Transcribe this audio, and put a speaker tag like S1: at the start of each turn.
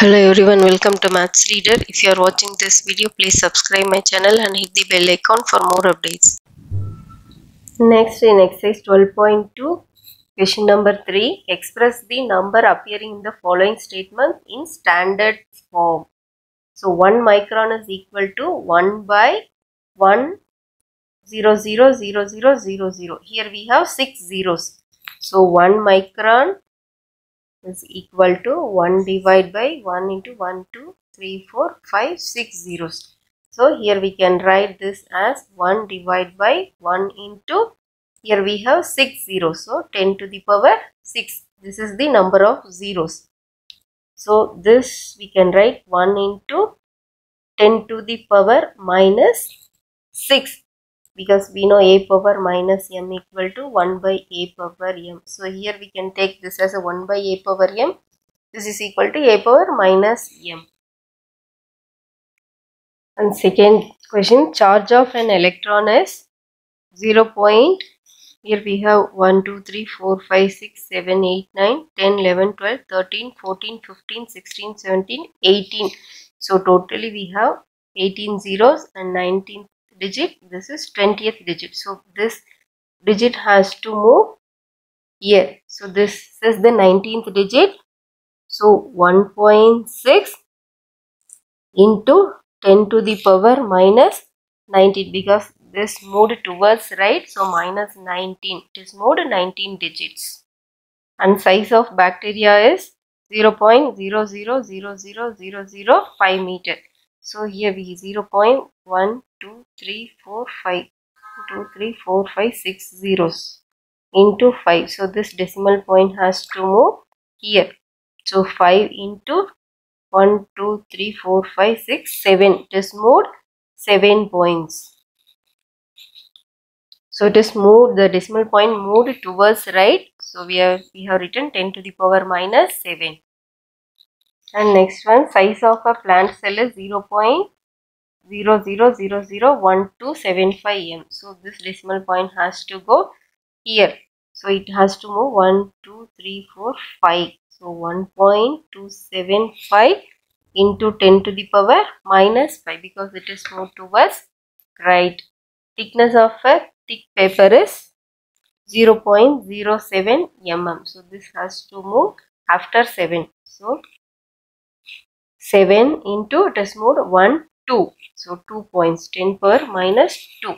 S1: hello everyone welcome to maths reader if you are watching this video please subscribe my channel and hit the bell icon for more updates next in exercise 12.2 question number 3 express the number appearing in the following statement in standard form so 1 micron is equal to 1 by 1 0 0 0 0 0 0 here we have 6 zeros so 1 micron is equal to 1 divided by 1 into 1 2 3 4 5 6 zeros so here we can write this as 1 divided by 1 into here we have 6 zeros so 10 to the power 6 this is the number of zeros so this we can write 1 into 10 to the power minus 6 because we know a power minus m equal to 1 by a power m. So here we can take this as a 1 by a power m. This is equal to a power minus m. And second question, charge of an electron is 0 point. Here we have 1, 2, 3, 4, 5, 6, 7, 8, 9, 10, 11, 12, 13, 14, 15, 16, 17, 18. So totally we have 18 zeros and 19 digit this is 20th digit so this digit has to move here so this is the 19th digit so 1.6 into 10 to the power minus 19 because this moved towards right so minus 19 it is moved 19 digits and size of bacteria is 0.0000005 meter so here we 0 0.1, 2, 3, 4, 5, 2, 3, 4, 5, 6 zeros into 5. So this decimal point has to move here. So 5 into 1, 2, 3, 4, 5, 6, 7. It is moved 7 points. So it is moved, the decimal point moved towards right. So we have, we have written 10 to the power minus 7 and next one size of a plant cell is 0.00001275 m so this decimal point has to go here so it has to move 1 2 3 4 5 so 1.275 into 10 to the power minus 5 because it is moved towards right thickness of a thick paper is 0.07 mm so this has to move after 7 so 7 into it is more 1 2 so 2 points 10 per minus 2